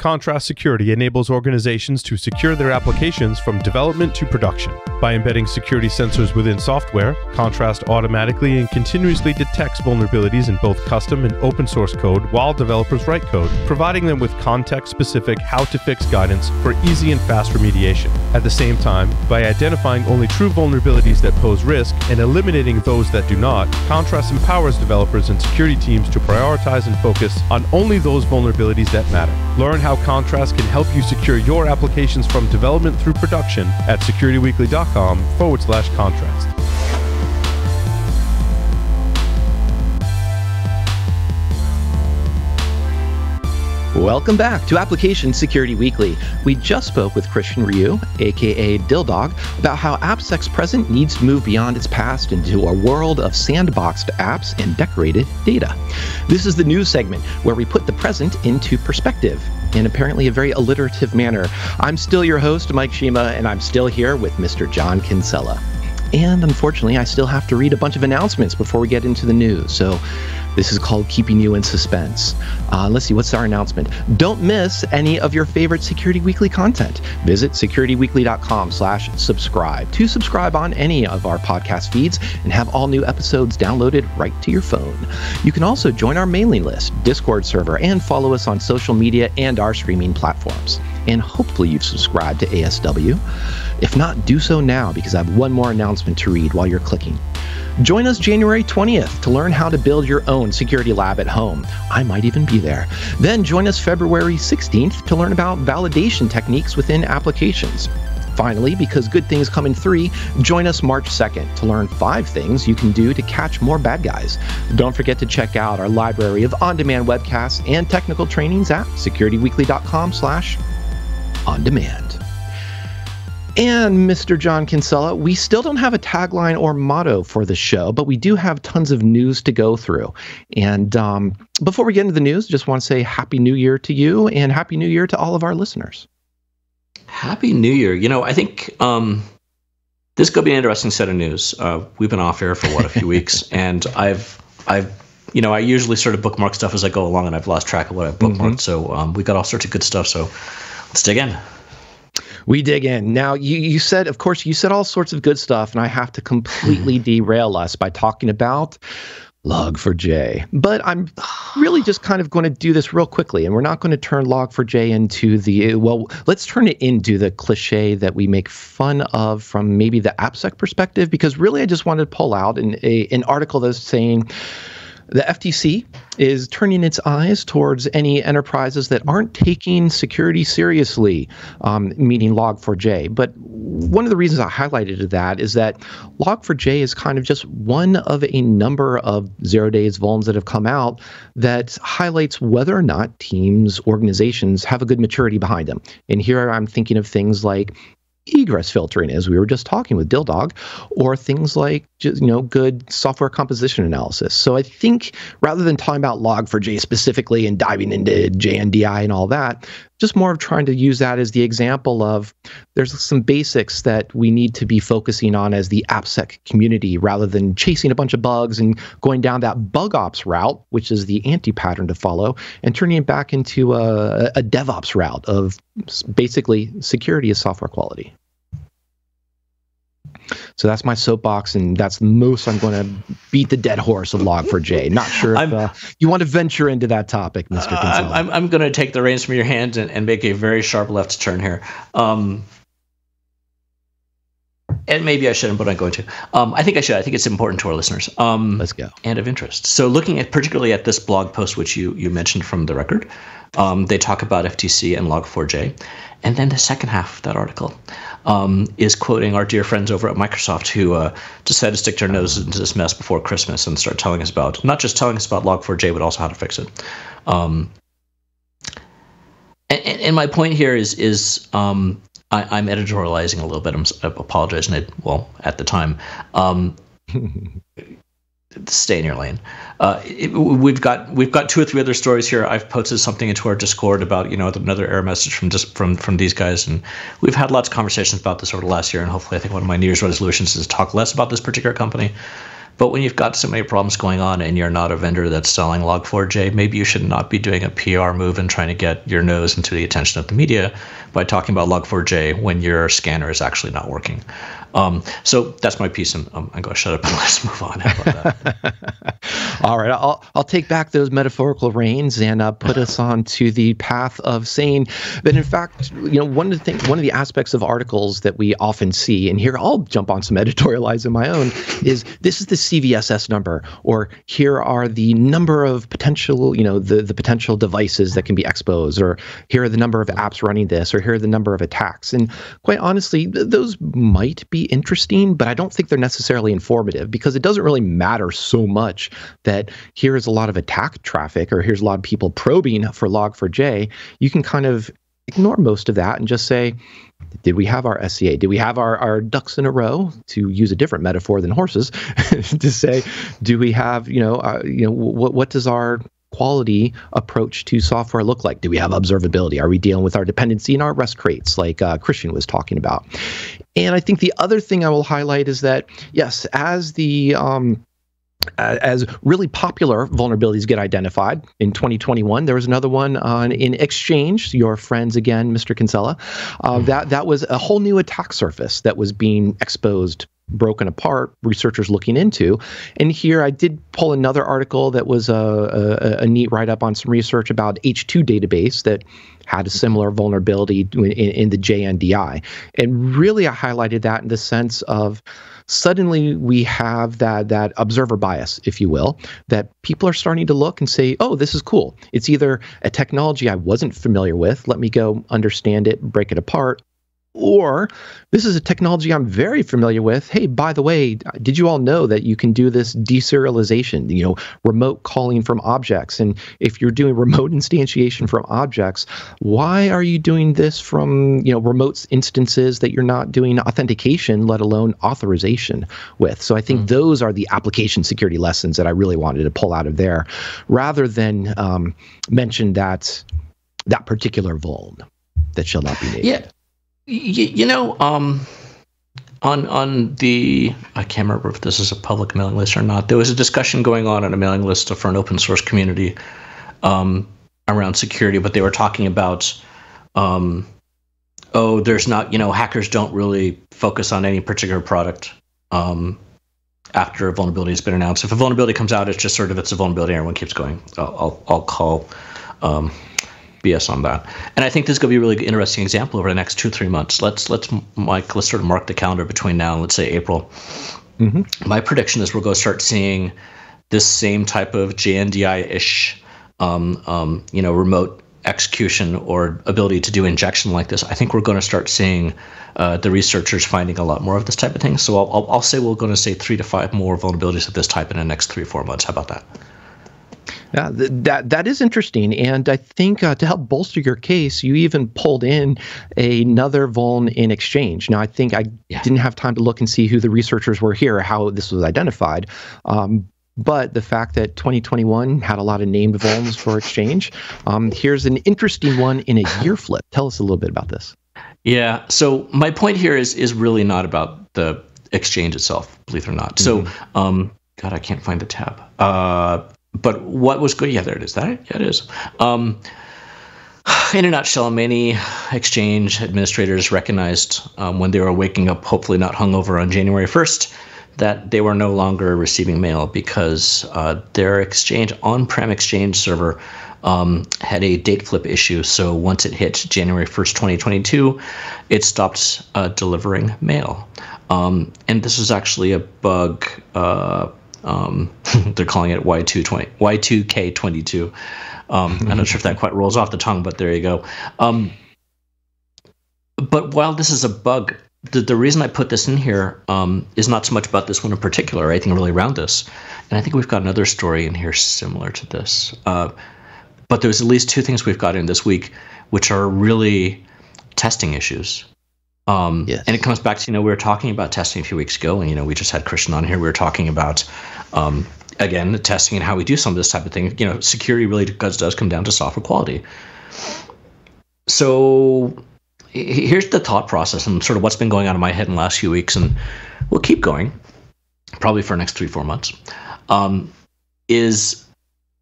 Contrast Security enables organizations to secure their applications from development to production. By embedding security sensors within software, Contrast automatically and continuously detects vulnerabilities in both custom and open source code while developers write code, providing them with context specific how to fix guidance for easy and fast remediation. At the same time, by identifying only true vulnerabilities that pose risk and eliminating those that do not, Contrast empowers developers and security teams to prioritize and focus on only those vulnerabilities that matter. Learn how how Contrast can help you secure your applications from development through production at securityweekly.com forward slash contrast. Welcome back to Application Security Weekly. We just spoke with Christian Rioux, aka Dildog, about how AppSec's present needs to move beyond its past into a world of sandboxed apps and decorated data. This is the news segment where we put the present into perspective in apparently a very alliterative manner. I'm still your host, Mike Shema, and I'm still here with Mr. John Kinsella. And unfortunately, I still have to read a bunch of announcements before we get into the news. So this is called Keeping You in Suspense. Uh, let's see, what's our announcement? Don't miss any of your favorite Security Weekly content. Visit securityweekly.com slash subscribe to subscribe on any of our podcast feeds and have all new episodes downloaded right to your phone. You can also join our mailing list, Discord server, and follow us on social media and our streaming platforms. And hopefully you've subscribed to ASW. If not, do so now because I have one more announcement to read while you're clicking. Join us January 20th to learn how to build your own security lab at home. I might even be there. Then join us February 16th to learn about validation techniques within applications. Finally, because good things come in three, join us March 2nd to learn five things you can do to catch more bad guys. Don't forget to check out our library of on-demand webcasts and technical trainings at securityweekly.com slash on demand. And Mr. John Kinsella, we still don't have a tagline or motto for the show, but we do have tons of news to go through. And um, before we get into the news, just want to say Happy New Year to you and Happy New Year to all of our listeners. Happy New Year. You know, I think um, this could be an interesting set of news. Uh, we've been off air for what a few weeks, and I've I've you know I usually sort of bookmark stuff as I go along, and I've lost track of what I've bookmarked. Mm-hmm. So um, we got all sorts of good stuff. So let's dig in we dig in. Now, you, you said, of course, you said all sorts of good stuff, and I have to completely mm-hmm. derail us by talking about Log4j. But I'm really just kind of going to do this real quickly, and we're not going to turn Log4j into the, well, let's turn it into the cliche that we make fun of from maybe the AppSec perspective, because really I just wanted to pull out an, a, an article that's saying, the FTC is turning its eyes towards any enterprises that aren't taking security seriously, um, meaning Log4j. But one of the reasons I highlighted that is that Log4j is kind of just one of a number of zero days vulns that have come out that highlights whether or not teams, organizations have a good maturity behind them. And here I'm thinking of things like egress filtering, is we were just talking with Dildog, or things like you know good software composition analysis. So I think rather than talking about Log4j specifically and diving into JNDI and all that, just more of trying to use that as the example of there's some basics that we need to be focusing on as the AppSec community rather than chasing a bunch of bugs and going down that bug ops route, which is the anti pattern to follow, and turning it back into a, a DevOps route of basically security is software quality. So that's my soapbox, and that's the most I'm going to beat the dead horse of Log4j. Not sure if uh, you want to venture into that topic, Mr. Uh, I'm, I'm going to take the reins from your hands and, and make a very sharp left turn here. Um, and maybe I shouldn't, but I'm going to. Um, I think I should. I think it's important to our listeners. Um, Let's go. And of interest. So, looking at particularly at this blog post, which you you mentioned from the record, um, they talk about FTC and Log4j, and then the second half of that article um, is quoting our dear friends over at Microsoft who uh, decided to stick their nose into this mess before Christmas and start telling us about not just telling us about Log4j, but also how to fix it. Um, and, and, my point here is is um, I, am editorializing a little bit. I'm, I apologize, well, at the time, um, stay in your lane. Uh, it, we've got we've got two or three other stories here. I've posted something into our Discord about you know another error message from just from from these guys, and we've had lots of conversations about this over the last year. And hopefully, I think one of my New Year's resolutions is to talk less about this particular company. But when you've got so many problems going on and you're not a vendor that's selling Log4j, maybe you should not be doing a PR move and trying to get your nose into the attention of the media by talking about Log4j when your scanner is actually not working. Um, so that's my piece, and um, I'm going to shut up and let's move on. All right, I'll I'll take back those metaphorical reins and uh, put us on to the path of saying that in fact, you know, one of the things, one of the aspects of articles that we often see, and here I'll jump on some editorializing my own, is this is the CVSS number, or here are the number of potential, you know, the the potential devices that can be exposed, or here are the number of apps running this, or here are the number of attacks, and quite honestly, th- those might be interesting, but I don't think they're necessarily informative because it doesn't really matter so much that here's a lot of attack traffic or here's a lot of people probing for log4j. You can kind of ignore most of that and just say, did we have our SCA? Did we have our, our ducks in a row? To use a different metaphor than horses, to say, do we have you know uh, you know what what does our quality approach to software look like? Do we have observability? Are we dealing with our dependency in our Rust crates, like uh, Christian was talking about? And I think the other thing I will highlight is that, yes, as the um, as really popular vulnerabilities get identified. In 2021 there was another one on in exchange your friends again mr kinsella. Uh, mm-hmm. that that was a whole new attack surface that was being exposed broken apart researchers looking into. And here i did pull another article that was a, a, a neat write-up on some research about h2 database that had a similar vulnerability in, in the jndi and really i highlighted that in the sense of suddenly we have that that observer bias, if you will, that people are starting to look and say, "Oh, this is cool. It's either a technology I wasn't familiar with. Let me go understand it, break it apart, or this is a technology I'm very familiar with. Hey, by the way, did you all know that you can do this deserialization, you know, remote calling from objects? And if you're doing remote instantiation from objects, why are you doing this from, you know, remote instances that you're not doing authentication, let alone authorization with? So I think mm. those are the application security lessons that I really wanted to pull out of there rather than um, mention that that particular vuln that shall not be named. Yeah you know, um, on on the I can't remember if this is a public mailing list or not. There was a discussion going on on a mailing list for an open source community um, around security, but they were talking about, um, oh, there's not, you know, hackers don't really focus on any particular product um, after a vulnerability has been announced. If a vulnerability comes out, it's just sort of it's a vulnerability, everyone keeps going. I'll I'll, I'll call. BS on that. And I think this is going to be a really interesting example over the next two three months. Let's let's Mike let's sort of mark the calendar between now and let's say April. Mm-hmm. My prediction is we're going to start seeing this same type of JNDI ish, um, um, you know, remote execution or ability to do injection like this. I think we're going to start seeing uh, the researchers finding a lot more of this type of thing. So I'll, I'll, I'll say we're going to say three to five more vulnerabilities of this type in the next three four months. How about that? Yeah, th- that that is interesting, and I think uh, to help bolster your case, you even pulled in another vuln in exchange. Now, I think I yeah. didn't have time to look and see who the researchers were here, how this was identified. Um, but the fact that 2021 had a lot of named vulns for exchange, um, here's an interesting one in a year flip. Tell us a little bit about this. Yeah. So my point here is is really not about the exchange itself, believe it or not. Mm-hmm. So, um, God, I can't find the tab. Uh, but what was good? Yeah, there it is. That yeah, it is. Um, in a nutshell, many exchange administrators recognized um, when they were waking up, hopefully not hungover on January 1st, that they were no longer receiving mail because uh, their exchange on-prem exchange server um, had a date flip issue. So once it hit January 1st, 2022, it stopped uh, delivering mail. Um, and this was actually a bug uh, um, they're calling it Y220, Y2K22. Um, I'm not sure if that quite rolls off the tongue, but there you go. Um, but while this is a bug, the, the reason I put this in here um, is not so much about this one in particular, or anything really around this. And I think we've got another story in here similar to this. Uh, but there's at least two things we've got in this week, which are really testing issues. Um, yes. And it comes back to, you know, we were talking about testing a few weeks ago, and, you know, we just had Christian on here. We were talking about, um, again, the testing and how we do some of this type of thing. You know, security really does, does come down to software quality. So here's the thought process and sort of what's been going on in my head in the last few weeks, and we'll keep going. probably for the next three four months, um, is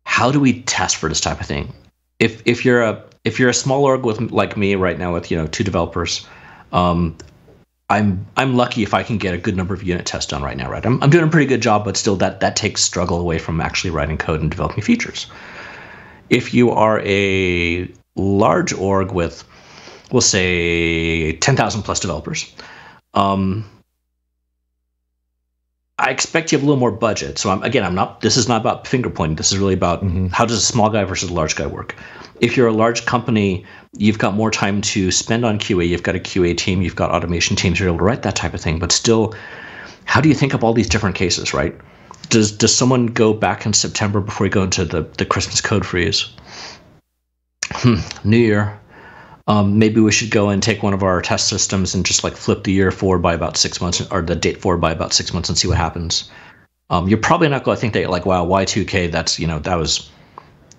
how do we test for this type of thing? If if you're a if you're a small org with like me right now with you know two developers, um, I'm I'm lucky if I can get a good number of unit tests done right now. Right, I'm I'm doing a pretty good job, but still that that takes struggle away from actually writing code and developing features. If you are a large org with, we'll say, ten thousand plus developers, um, I expect you have a little more budget. So I'm, again, I'm not. This is not about finger pointing. This is really about mm-hmm. how does a small guy versus a large guy work if you're a large company, you've got more time to spend on QA. You've got a QA team, you've got automation teams, you're able to write that type of thing. But still, how do you think of all these different cases, right? Does does someone go back in September before you go into the, the Christmas code freeze? Hmm, New Year. Um, maybe we should go and take one of our test systems and just like flip the year forward by about six months or the date forward by about six months and see what happens. Um, you're probably not going to think that like, wow, Y2K, that's, you know, that was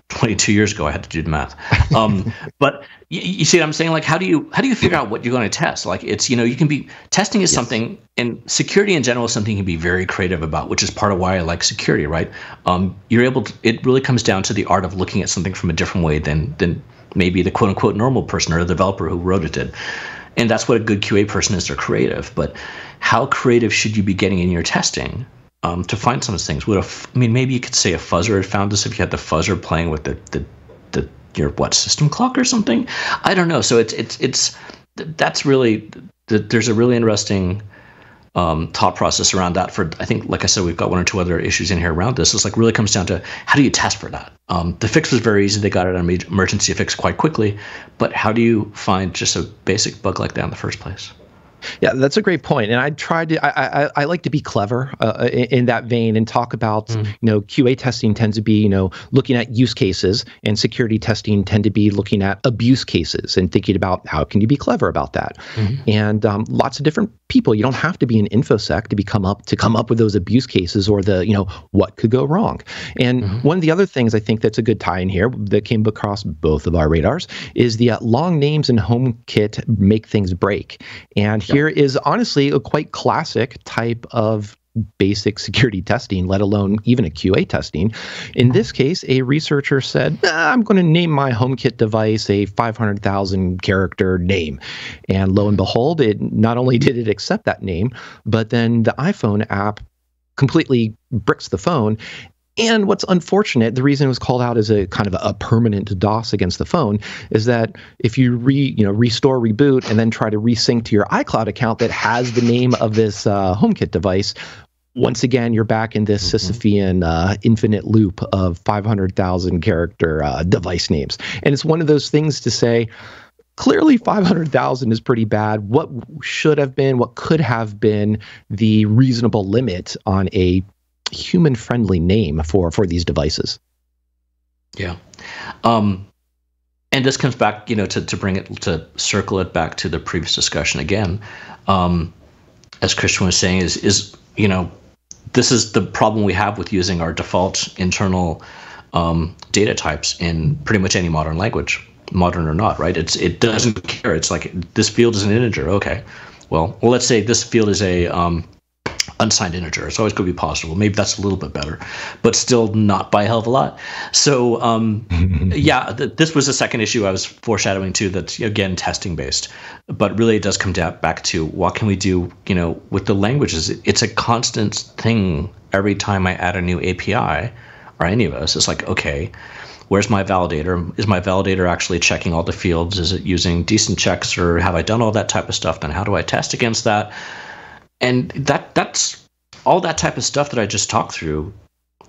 22 years ago i had to do the math um, but you, you, see what i'm saying like how do you how do you figure out what you're going to test like it's you know you can be testing is yes. something and security in general is something you can be very creative about which is part of why i like security right um, you're able to it really comes down to the art of looking at something from a different way than than maybe the quote unquote normal person or the developer who wrote it did and that's what a good qa person is they're creative but how creative should you be getting in your testing um, to find some of those things. Would a, I mean, maybe you could say a fuzzer had found this if you had the fuzzer playing with the, the, the your what system clock or something. I don't know. So it's it's it's that's really there's a really interesting um, thought process around that. For I think, like I said, we've got one or two other issues in here around this. It's like really comes down to how do you test for that. Um, the fix was very easy; they got it an emergency fix quite quickly. But how do you find just a basic bug like that in the first place? Yeah, that's a great point. And I tried to, I, I, I like to be clever uh, in, in, that vein and talk about, mm. you know, QA testing tends to be, you know, looking at use cases and security testing tend to be looking at abuse cases and thinking about how can you be clever about that. Mm-hmm. And um, lots of different people, you don't have to be an infosec to become up to come up with those abuse cases or the, you know, what could go wrong. And mm-hmm. one of the other things I think that's a good tie in here that came across both of our radars is the uh, long names and HomeKit make things break. And here is honestly a quite classic type of basic security testing, let alone even a QA testing. In this case, a researcher said, ah, I'm going to name my HomeKit device a 500,000 character name. And lo and behold, it not only did it accept that name, but then the iPhone app completely bricks the phone and what's unfortunate, the reason it was called out as a kind of a, permanent DOS against the phone is that if you re you know restore reboot and then try to resync to your iCloud account that has the name of this uh, HomeKit device, once again you're back in this mm-hmm. Sisyphean uh, infinite loop of 500,000 character uh, device names, and it's one of those things to say clearly 500,000 is pretty bad. What should have been, what could have been the reasonable limit on a human friendly name for for these devices. Yeah. Um, and this comes back, you know, to, to bring it to circle it back to the previous discussion again. Um, as Christian was saying, is is you know, this is the problem we have with using our default internal um, data types in pretty much any modern language, modern or not, right? It's it doesn't care. It's like this field is an integer. Okay, well, well, let's say this field is a um, unsigned integer. It's always going to be. Well, maybe that's a little bit better, but still not by a hell of a lot. So, um, yeah, th- this was the second issue I was foreshadowing to. That's again testing based, but really it does come down back to what can we do? You know, with the languages, it's a constant thing. Every time I add a new API, or any of us, it's like okay. Where's my validator? Is my validator actually checking all the fields? Is it using decent checks, or have I done all that type of stuff? Then how do I test against that? And that that's all that type of stuff that I just talked through.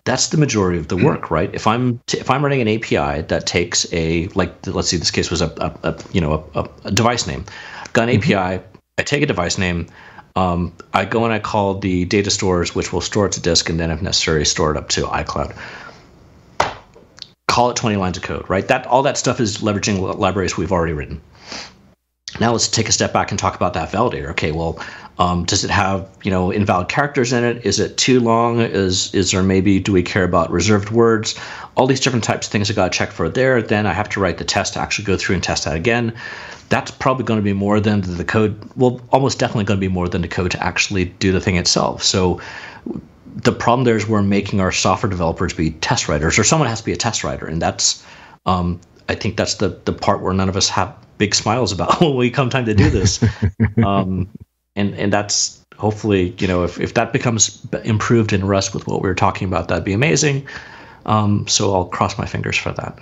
That's the majority of the hmm. work, right? If I'm t- if I'm running an API that takes a like let's see, this case was a, a, a you know a, a, device name. got an mm-hmm. API. I take a device name. Um, I go and I call the data stores, which will store it to disk, and then, if necessary, store it up to iCloud. Call it 20 lines of code, right? That all that stuff is leveraging libraries we've already written. Now let's take a step back and talk about that validator. Okay, well, um, does it have you know invalid characters in it? Is it too long? Is is there maybe do we care about reserved words? All these different types of things I got to check for there. Then I have to write the test to actually go through and test that again. That's probably going to be more than the code. Well, almost definitely going to be more than the code to actually do the thing itself. So the problem there is we're making our software developers be test writers, or someone has to be a test writer, and that's um, I think that's the the part where none of us have big smiles about when we come time to do this. um, and and that's hopefully you know if if that becomes improved in Rust with what we were talking about, that'd be amazing. Um, so I'll cross my fingers for that.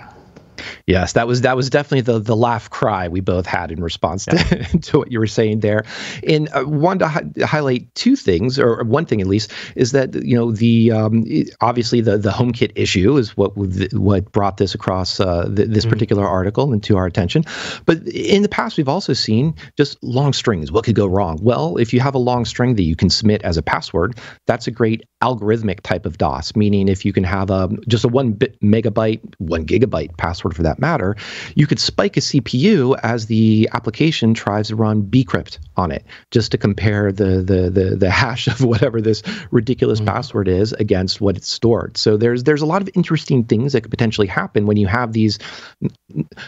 Yes, that was that was definitely the the laugh cry we both had in response yeah. to, to what you were saying there. And uh, wanted to hi- highlight two things, or one thing at least, is that you know the um, obviously the the HomeKit issue is what what brought this across uh, the, this mm-hmm. particular article into our attention. But in the past, we've also seen just long strings. What could go wrong? Well, if you have a long string that you can submit as a password, that's a great algorithmic type of DOS. Meaning, if you can have a just a one bit megabyte, one gigabyte password for that matter, you could spike a CPU as the application tries to run bcrypt on it, just to compare the the the, the hash of whatever this ridiculous mm-hmm. password is against what it's stored. So there's there's a lot of interesting things that could potentially happen when you have these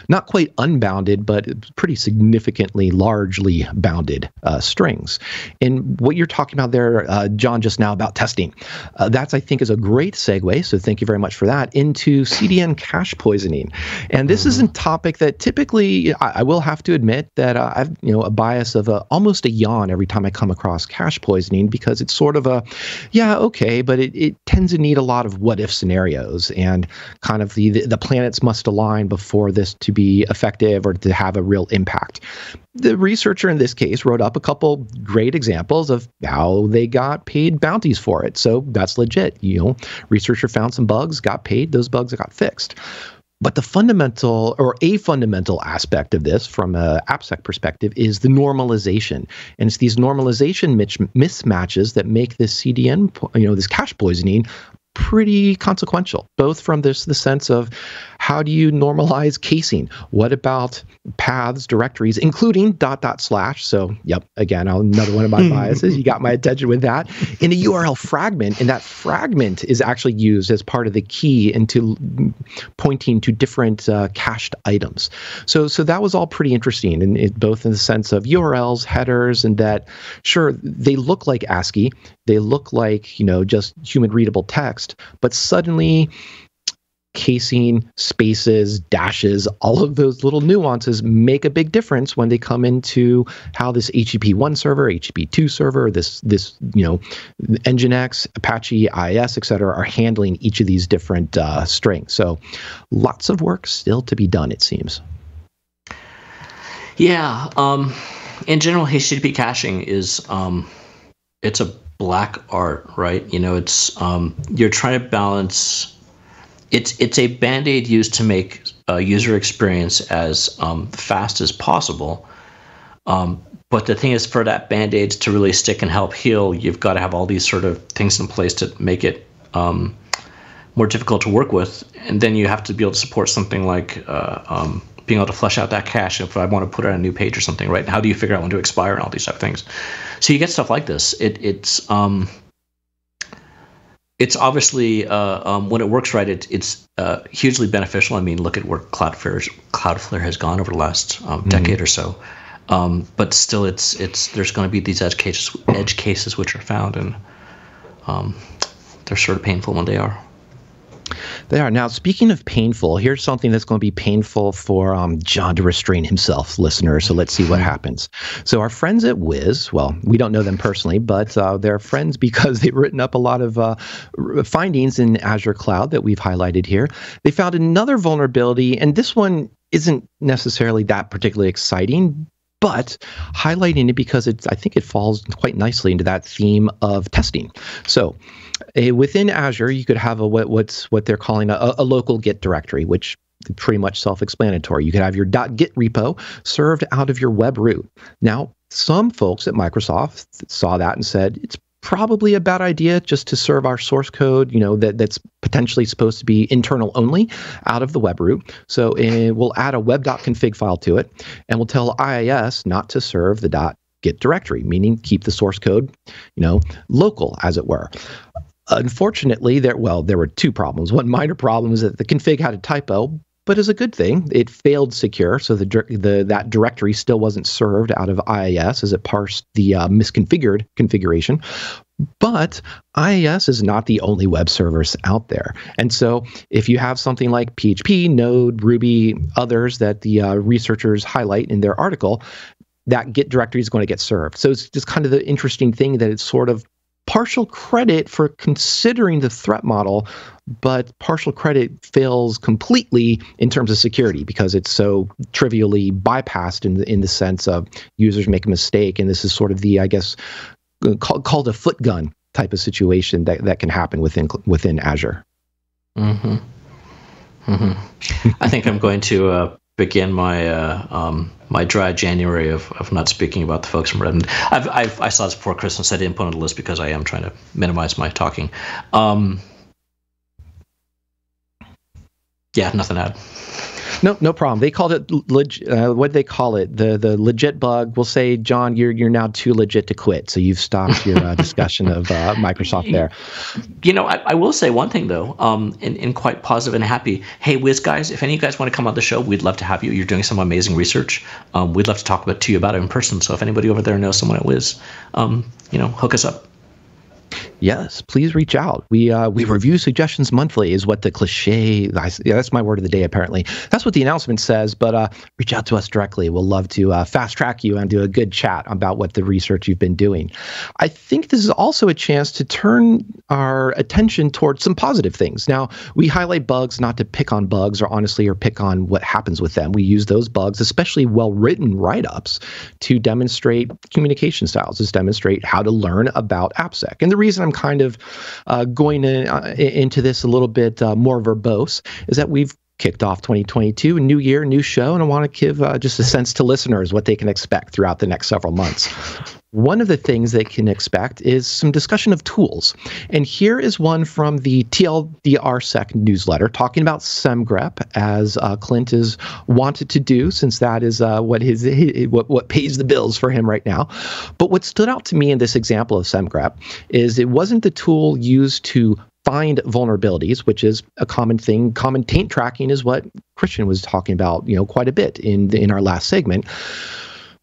not quite unbounded, but pretty significantly largely bounded uh, strings. And what you're talking about there, uh, John, just now about testing, uh, that's I think is a great segue. So thank you very much for that into CDN cache poisoning. And this is a mm-hmm. topic that typically I, I will have to admit that uh, I've you know a bias of a, almost a yawn every time I come across cache poisoning because it's sort of a yeah okay, but it, it tends to need a lot of what if scenarios and kind of the, the the planets must align before this to be effective or to have a real impact the researcher in this case wrote up a couple great examples of how they got paid bounties for it. So that's legit. You know, researcher found some bugs, got paid, those bugs got fixed. But the fundamental or a fundamental aspect of this from an AppSec perspective is the normalization. And it's these normalization mismatches that make this CDN, you know, this cache poisoning pretty consequential, both from this the sense of how do you normalize casing? What about paths, directories, including dot dot slash? So, yep, again, another one of my biases. You got my attention with that. In a URL fragment, and that fragment is actually used as part of the key into pointing to different uh, cached items. So, so that was all pretty interesting, and it, both in the sense of URLs, headers, and that sure they look like ASCII, they look like you know just human readable text, but suddenly casing, spaces, dashes, all of those little nuances make a big difference when they come into how this HTTP1 server, HTTP2 server, this this you know Nginx, Apache, IIS, et cetera, are handling each of these different uh, strings. So lots of work still to be done, it seems. Yeah. Um, in general, HTTP caching is um, it's a black art, right? You know, it's um, you're trying to balance it's it's a band aid used to make a user experience as um, fast as possible. Um, but the thing is, for that band aid to really stick and help heal, you've got to have all these sort of things in place to make it um, more difficult to work with. And then you have to be able to support something like uh, um, being able to flesh out that cache if I want to put it on a new page or something, right? How do you figure out when to expire and all these type of things? So you get stuff like this. It, it's um, it's obviously uh, um, when it works right, it, it's uh, hugely beneficial. I mean, look at where Cloudflare Cloudflare has gone over the last um, mm-hmm. decade or so. Um, but still, it's it's there's going to be these edge cases edge cases which are found, and um, they're sort of painful when they are. They are. Now, speaking of painful, here's something that's going to be painful for um, John to restrain himself, listeners. So let's see what happens. So, our friends at Wiz, well, we don't know them personally, but uh, they're friends because they've written up a lot of uh, findings in Azure Cloud that we've highlighted here. They found another vulnerability, and this one isn't necessarily that particularly exciting, but highlighting it because it's I think it falls quite nicely into that theme of testing. So within Azure, you could have a what, what's what they're calling a, a local Git directory, which pretty much self-explanatory. You could have your .git repo served out of your web root. Now, some folks at Microsoft saw that and said it's probably a bad idea just to serve our source code, you know, that, that's potentially supposed to be internal only out of the web root. So uh, we'll add a web.config file to it, and we'll tell IIS not to serve the .git directory, meaning keep the source code, you know, local, as it were. Unfortunately, there well, there were two problems. One minor problem is that the config had a typo, but as a good thing, it failed secure, so the, the that directory still wasn't served out of IIS as it parsed the uh, misconfigured configuration. But IIS is not the only web service out there. And so if you have something like PHP, Node, Ruby, others that the uh, researchers highlight in their article, that Git directory is going to get served. So it's just kind of the interesting thing that it's sort of partial credit for considering the threat model, but partial credit fails completely in terms of security because it's so trivially bypassed in the, in the sense of users make a mistake. And this is sort of the, I guess, called, called a foot gun type of situation that, that can happen within within Azure. Mm-hmm. Mm-hmm. I think I'm going to uh, begin my uh, um, my dry January of, of not speaking about the folks from Redmond. I've, I've, i saw this before Christmas. I didn't put on the list because I am trying to minimize my talking. Um, yeah, nothing to add. No, no problem. They called it leg- uh, what they call it the the legit bug. We'll say, John, you're you're now too legit to quit, so you've stopped your uh, discussion of uh, Microsoft there. You know, I, I, will say one thing though, um, and, and quite positive and happy. Hey, Wiz guys, if any of you guys want to come on the show, we'd love to have you. You're doing some amazing research. Um, we'd love to talk about to you about it in person. So if anybody over there knows someone at Wiz, um, you know, hook us up. Yes, please reach out. We uh, we review suggestions monthly, is what the cliche. Yeah, that's my word of the day. Apparently, that's what the announcement says. But uh, reach out to us directly. We'll love to uh, fast track you and do a good chat about what the research you've been doing. I think this is also a chance to turn our attention towards some positive things. Now, we highlight bugs not to pick on bugs or honestly or pick on what happens with them. We use those bugs, especially well written write ups, to demonstrate communication styles, to demonstrate how to learn about AppSec. And the reason I'm kind of uh, going in, uh, into this a little bit uh, more verbose is that we've kicked off 2022, new year, new show, and I want to give uh, just a sense to listeners what they can expect throughout the next several months. One of the things they can expect is some discussion of tools. And here is one from the TLDRSec newsletter talking about SemGrep, as uh, Clint is wanted to do, since that is uh, what his, what, what pays the bills for him right now. But what stood out to me in this example of SemGrep is it wasn't the tool used to find vulnerabilities, which is a common thing. Common taint tracking is what Christian was talking about, you know, quite a bit in the, in our last segment.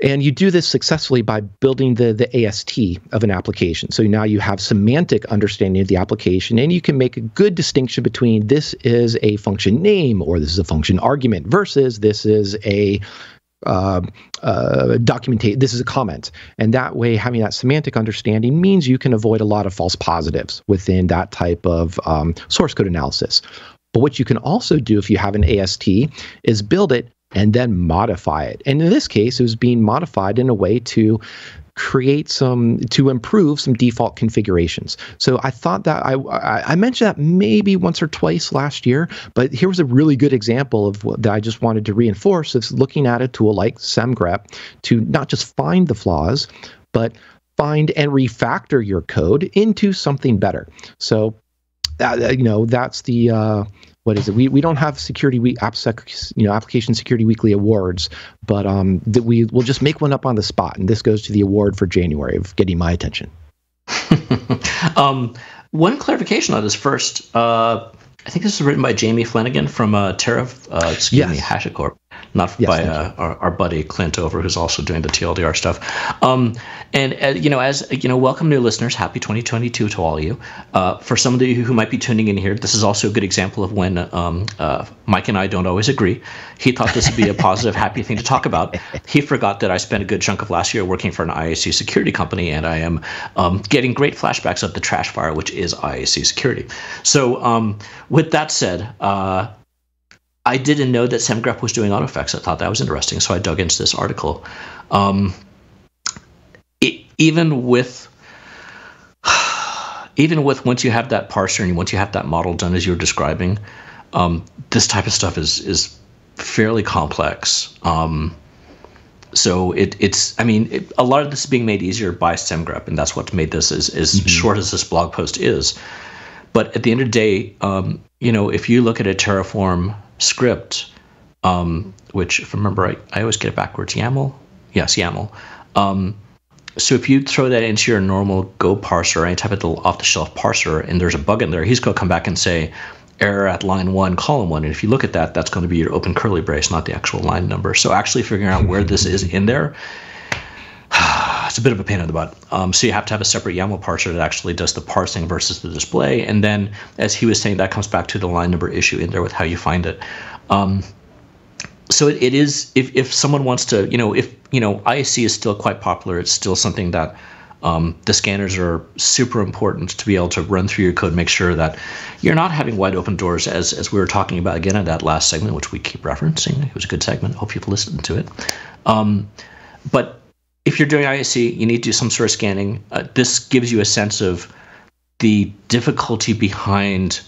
And you do this successfully by building the, the AST of an application. So now you have semantic understanding of the application, and you can make a good distinction between this is a function name or this is a function argument versus this is a uh, uh, documentate this is a comment. And that way having that semantic understanding means you can avoid a lot of false positives within that type of um, source code analysis. But what you can also do if you have an ast is build it and then modify it. And in this case it was being modified in a way to create some to improve some default configurations. So I thought that I I mentioned that maybe once or twice last year, but here was a really good example of what that I just wanted to reinforce is looking at a tool like SemGrep to not just find the flaws, but find and refactor your code into something better. So uh, you know that's the uh, what is it? We we don't have security week AppSec, you know, application security weekly awards, but um, that we will just make one up on the spot, and this goes to the award for January of getting my attention. um, one clarification on this first. Uh, I think this is written by Jamie Flanagan from uh, Terra, uh, excuse yes. me, HashiCorp not yes, by uh, our, our, buddy Clint over, who's also doing the TLDR stuff. Um, and uh, you know, as you know, welcome new listeners. Happy 2022 to all of you. Uh, for some of you who might be tuning in here, this is also a good example of when um, uh, Mike and I don't always agree. He thought this would be a positive, happy thing to talk about. He forgot that I spent a good chunk of last year working for an IAC security company, and I am um, getting great flashbacks of the trash fire, which is IAC security. So, um, with that said, uh, I didn't know that SemGrep was doing autofix. I thought that was interesting, so I dug into this article. Um, it, even with even with once you have that parser and once you have that model done as you're describing, um, this type of stuff is is fairly complex. Um, so it, it's I mean it, a lot of this is being made easier by SemGrep, and that's what made this as, as mm-hmm. short as this blog post is. But at the end of the day, um, you know, if you look at a Terraform script, um, which if I remember right, I always get it backwards. YAML, yes, YAML. Um, so if you throw that into your normal Go parser or any type of off-the-shelf parser, and there's a bug in there, he's going to come back and say error at line one, column one. And if you look at that, that's going to be your open curly brace, not the actual line number. So actually figuring out where this is in there, it's a bit of a pain in the butt. Um, so you have to have a separate YAML parser that actually does the parsing versus the display. And then, as he was saying, that comes back to the line number issue in there with how you find it. Um, so it, it is if, if someone wants to, you know, if you know ISC is still quite popular, it's still something that um, the scanners are super important to be able to run through your code, make sure that you're not having wide open doors, as as we were talking about again in that last segment, which we keep referencing. It was a good segment. Hope you've listened to it. Um, but if you're doing IAC, you need to do some sort of scanning. Uh, this gives you a sense of the difficulty behind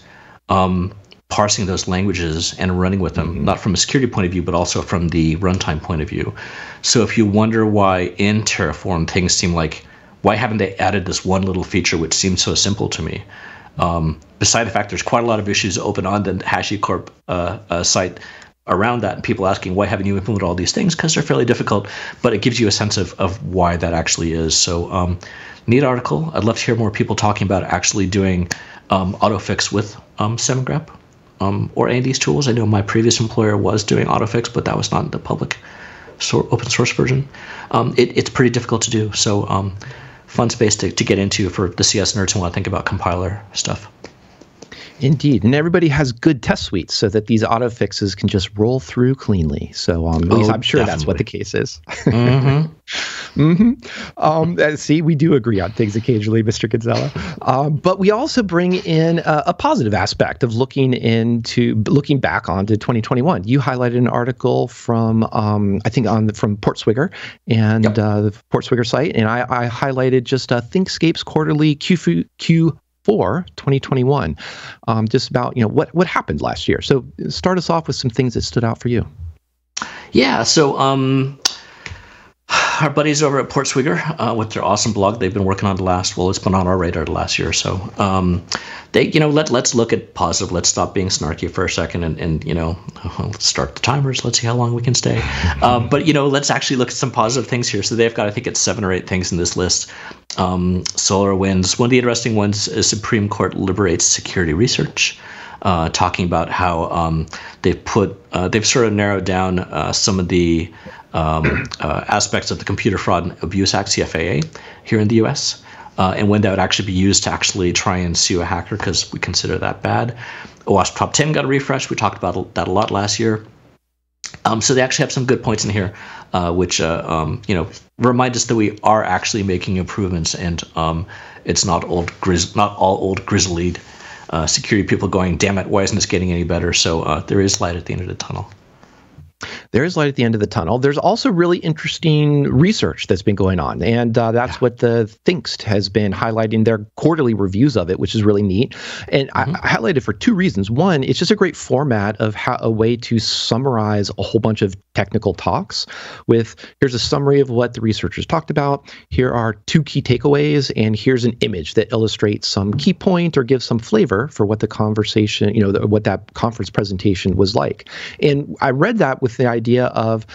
um, parsing those languages and running with them, mm-hmm. not from a security point of view, but also from the runtime point of view. So if you wonder why in Terraform things seem like why haven't they added this one little feature which seems so simple to me? Um, beside the fact there's quite a lot of issues open on the HashiCorp uh, uh, site around that, and people asking why haven't you implemented all these things because they're fairly difficult, but it gives you a sense of of why that actually is. So um, neat article. I'd love to hear more people talking about actually doing um, autofix with um, SemGrep um, or any of these tools. I know my previous employer was doing autofix, but that was not the public so open source version. Um, it, it's pretty difficult to do. So um, fun space to, to get into for the CS nerds who want to think about compiler stuff. Indeed, and everybody has good test suites so that these auto fixes can just roll through cleanly. So um, oh, I'm sure definitely. that's what the case is. mm-hmm. mm-hmm. Um, uh, see, we do agree on things occasionally, Mr. Kinsella. Um, but we also bring in a, a, positive aspect of looking into looking back onto 2021. You highlighted an article from um, I think on the, from Portswigger and yep. uh, the Portswigger site, and I, I highlighted just uh, ThinkstScapes quarterly Q, Q for 2021, um, just about you know what what happened last year. So start us off with some things that stood out for you. Yeah, so um, our buddies over at Portswigger uh, with their awesome blog, they've been working on the last. Well, it's been on our radar the last year or so. Um, they, you know, let let's look at positive. Let's stop being snarky for a second, and and you know, let's start the timers. Let's see how long we can stay. Um, but you know, let's actually look at some positive things here. So they've got, I think, it's seven or eight things in this list. Um, SolarWinds. One of the interesting ones is Supreme Court liberates security research. Uh, talking about how um, they've put uh, they've sort of narrowed down uh, some of the um, uh, aspects of the Computer Fraud and Abuse Act (CFAA) here in the U.S uh, and when that would actually be used to actually try and sue a hacker because we consider that bad. OWASP Top 10 got a refresh. We talked about that a lot last year. Um, so they actually have some good points in here, uh, which uh, um, you know remind us that we are actually making improvements, and um, it's not old grizz- not all old grizzly uh, security people going, "Damn it, why isn't this getting any better?" So uh, there is light at the end of the tunnel there is light at the end of the tunnel. There's also really interesting research that's been going on, and uh, that's yeah. what the Thinkst has been highlighting their quarterly reviews of it, which is really neat. And mm-hmm. I, I highlighted for two reasons. One, it's just a great format of how, a way to summarize a whole bunch of technical talks. With here's a summary of what the researchers talked about. Here are two key takeaways, and here's an image that illustrates some key point or gives some flavor for what the conversation, you know, the, what that conference presentation was like. And I read that with with the idea of,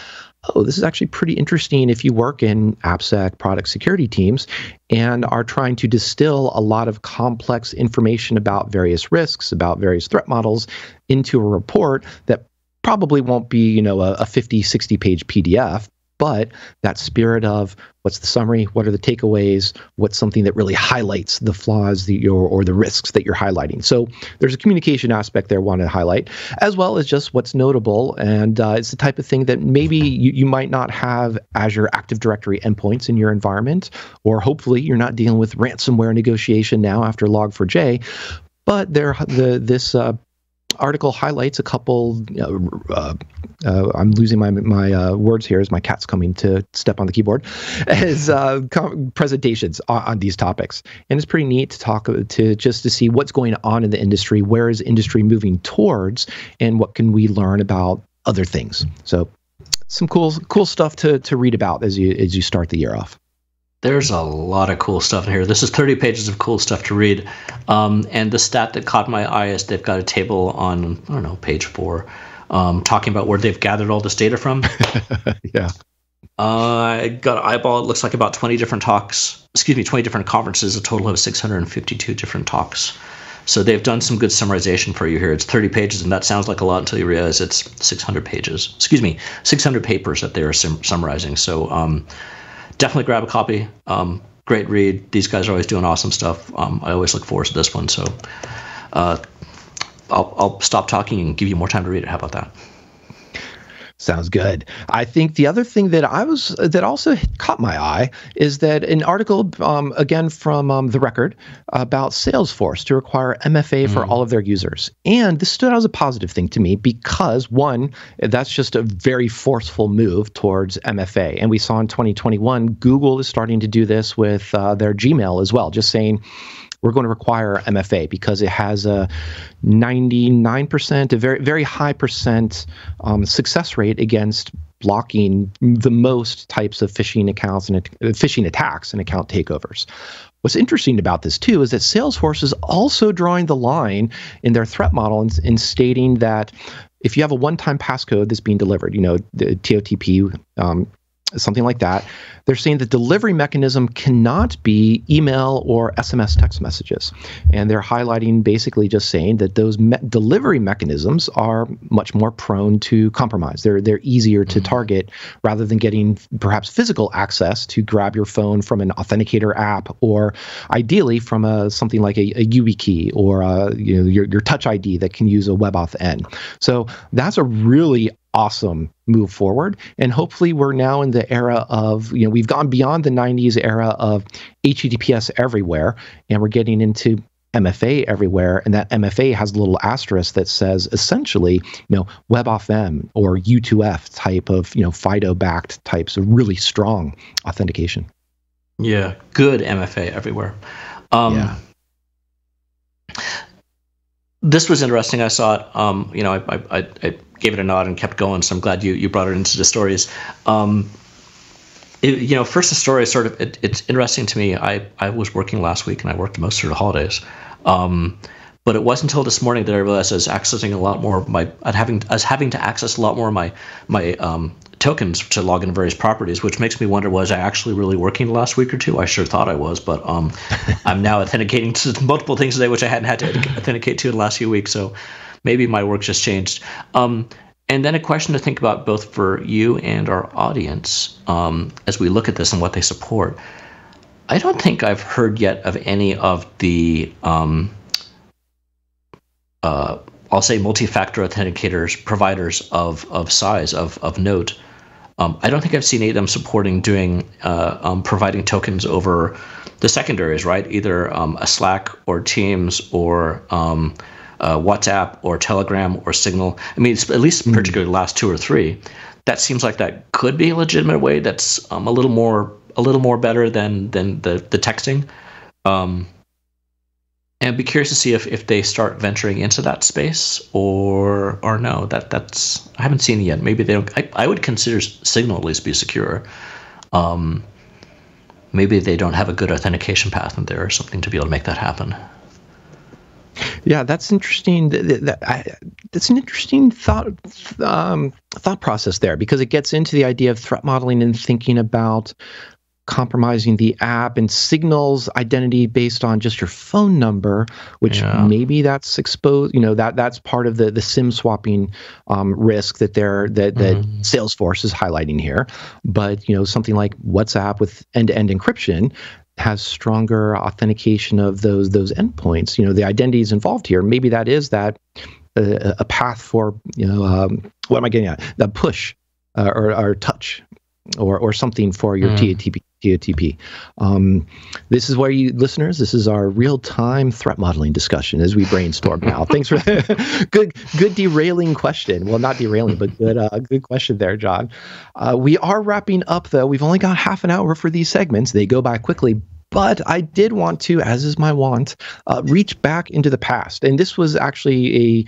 oh, this is actually pretty interesting if you work in AppSec product security teams and are trying to distill a lot of complex information about various risks, about various threat models into a report that probably won't be, you know, a, a 50, 60 page PDF, but that spirit of what's the summary? What are the takeaways? What's something that really highlights the flaws that you're, or the risks that you're highlighting? So there's a communication aspect there I want to highlight as well as just what's notable. And uh, it's the type of thing that maybe you, you might not have azure active directory endpoints in your environment or hopefully you're not dealing with ransomware negotiation now after log4j but there the this uh, article highlights a couple. Uh, uh, I'm losing my my uh, words here as my cat's coming to step on the keyboard. As uh, com- presentations on, on, these topics, and it's pretty neat to talk to just to see what's going on in the industry, where is industry moving towards, and what can we learn about other things. So, some cool cool stuff to to read about as you as you start the year off. There's a lot of cool stuff in here. This is 30 pages of cool stuff to read. Um, and the stat that caught my eye is they've got a table on, I don't know, page four, um, talking about where they've gathered all this data from. yeah. Uh, I got an eyeball. It looks like about 20 different talks, excuse me, 20 different conferences, a total of 652 different talks. So they've done some good summarization for you here. It's 30 pages, and that sounds like a lot until you realize it's 600 pages. Excuse me, 600 papers that they are sum- summarizing. So, um, definitely grab a copy. Um, great read. These guys are always doing awesome stuff. Um, I always look forward to this one. So uh, I'll, I'll stop talking and give you more time to read it. How about that? Sounds good. I think the other thing that I was that also caught my eye is that an article um, again from um, the record about Salesforce to require MFA mm. for all of their users, and this stood out as a positive thing to me because one, that's just a very forceful move towards MFA, and we saw in 2021 Google is starting to do this with uh, their Gmail as well, just saying we're going to require MFA because it has a 99%, a very very high percent um, success rate against blocking the most types of phishing accounts and uh, phishing attacks and account takeovers. What's interesting about this too is that Salesforce is also drawing the line in their threat model in, in stating that if you have a one-time passcode that's being delivered, you know, the TOTP, um, something like that, they're saying the delivery mechanism cannot be email or SMS text messages. And they're highlighting basically just saying that those me- delivery mechanisms are much more prone to compromise. They're, they're easier to mm-hmm. target rather than getting perhaps physical access to grab your phone from an authenticator app or ideally from a, something like a, a YubiKey or a, you know, your, your Touch ID that can use a WebAuthn. So that's a really awesome move forward. And hopefully, we're now in the era of, you know, we've gone beyond the 90s era of HTTPS everywhere, and we're getting into MFA everywhere, and that MFA has a little asterisk that says essentially, you know, WebAuthn or U2F type of, you know, FIDO-backed types of really strong authentication. Yeah, good MFA everywhere. Um, yeah. This was interesting. I saw it. Um, you know, I, I, I gave it a nod and kept going. So I'm glad you you brought it into the stories. Um, it, you know, first the story sort of it, it's interesting to me. I I was working last week and I worked most of the holidays. Um, but it wasn't until this morning that I realized I was accessing a lot more of my I'd having I was having to access a lot more of my my um, tokens to log into various properties, which makes me wonder was I actually really working the last week or two? I sure thought I was, but um, I'm now authenticating to multiple things today, which I hadn't had to authenticate to in the last few weeks. So maybe my work just changed. Um, and then a question to think about both for you and our audience um, as we look at this and what they support. I don't think I've heard yet of any of the, um, uh, I'll say, multi-factor authenticators providers of of size of of note. Um, I don't think I've seen any of them supporting doing uh, um, providing tokens over the secondaries, right? Either um, a Slack or Teams or um, uh, WhatsApp or Telegram or Signal. I mean, at least mm-hmm. particularly the last two or three. That seems like that could be a legitimate way. That's um, a little more a little more better than than the the texting. Um, and be curious to see if, if they start venturing into that space or or no. That that's I haven't seen it yet. Maybe they don't. I, I would consider Signal at least be secure. Um, maybe they don't have a good authentication path in there or something to be able to make that happen. Yeah, that's interesting. That's an interesting thought um, thought process there because it gets into the idea of threat modeling and thinking about compromising the app and signals identity based on just your phone number, which yeah. maybe that's exposed. You know that that's part of the the SIM swapping um, risk that they're that that mm-hmm. Salesforce is highlighting here. But you know something like WhatsApp with end to end encryption has stronger authentication of those those endpoints. You know, the identities involved here. Maybe that is that uh, a path for you know um, what am I getting at? The push uh, or, or touch or or something for your mm. TATP. TOTP. Um, this is where you listeners. This is our real-time threat modeling discussion as we brainstorm now. Thanks for good, good derailing question. Well, not derailing, but good, uh, good question there, John. Uh, we are wrapping up though. We've only got half an hour for these segments. They go by quickly, but I did want to, as is my want, uh, reach back into the past. And this was actually a,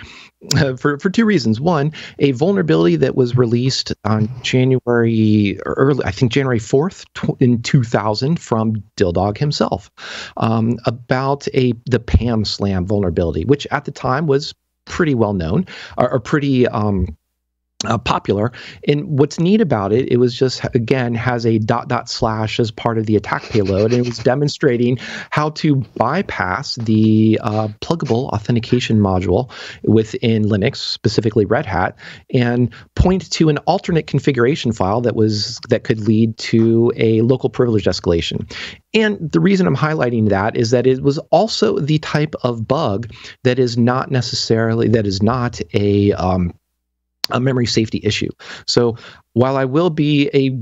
uh, for, for two reasons. One, a vulnerability that was released on January, early, I think January 4th in 2000 from Dildog himself um, about a the Pam Slam vulnerability, which at the time was pretty well known or, or pretty. Um, uh, popular. And what's neat about it, it was just again has a dot dot slash as part of the attack payload, and it was demonstrating how to bypass the uh, pluggable authentication module within Linux, specifically Red Hat, and point to an alternate configuration file that was that could lead to a local privilege escalation. And the reason I'm highlighting that is that it was also the type of bug that is not necessarily that is not a um, a memory safety issue. So while I will be a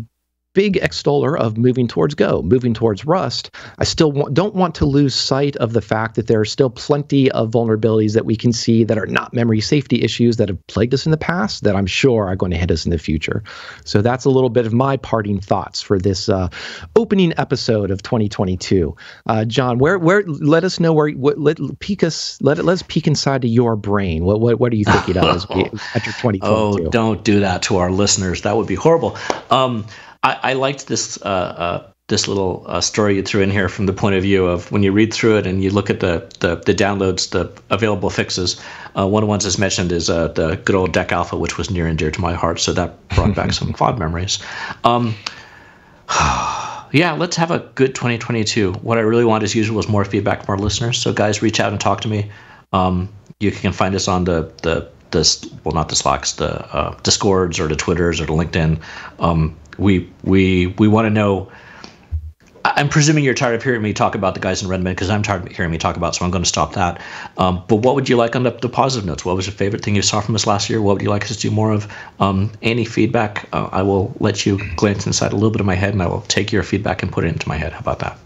big extoller of moving towards Go, moving towards Rust, I still don't want to lose sight of the fact that there are still plenty of vulnerabilities that we can see that are not memory safety issues that have plagued us in the past that I'm sure are going to hit us in the future. So that's a little bit of my parting thoughts for this uh, opening episode of 2022. Uh, John, where where let us know where what, let peek us let let's peek inside to your brain. What what what are you thinking of as we enter 2022? Oh, don't do that to our listeners. That would be horrible. Um, I, I liked this uh, uh, this little uh, story you threw in here from the point of view of when you read through it and you look at the the, the downloads, the available fixes. Uh, one of the ones that's mentioned is uh, the good old DEC Alpha, which was near and dear to my heart. So that brought back some fond memories. Um, yeah, let's have a good 2022. What I really want, as usual, is more feedback from our listeners. So guys, reach out and talk to me. Um, you can find us on the the the well, not the Slacks, the uh, Discords or the Twitters or the LinkedIn. Um, we we we want to know. I'm presuming you're tired of hearing me talk about the guys in Redmond because I'm tired of hearing me talk about, so I'm going to stop that. Um, but what would you like on the, the, positive notes? What was your favorite thing you saw from us last year? What would you like us to do more of? Um, any feedback, uh, I will let you glance inside a little bit of my head and I will take your feedback and put it into my head. How about that?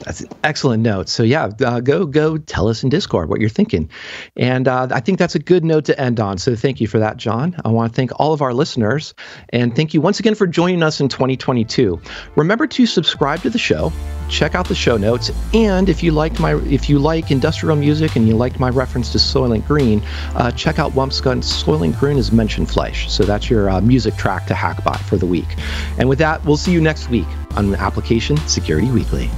That's an excellent note. So yeah, uh, go go tell us in Discord what you're thinking, and uh, I think that's a good note to end on. So thank you for that, John. I want to thank all of our listeners, and thank you once again for joining us in 2022. Remember to subscribe to the show, check out the show notes, and if you like my if you like industrial music and you like my reference to Soylent Green, uh, check out Wumpscut. Soylent Green is mentioned flesh. So that's your uh, music track to hack by for the week. And with that, we'll see you next week on Application Security Weekly.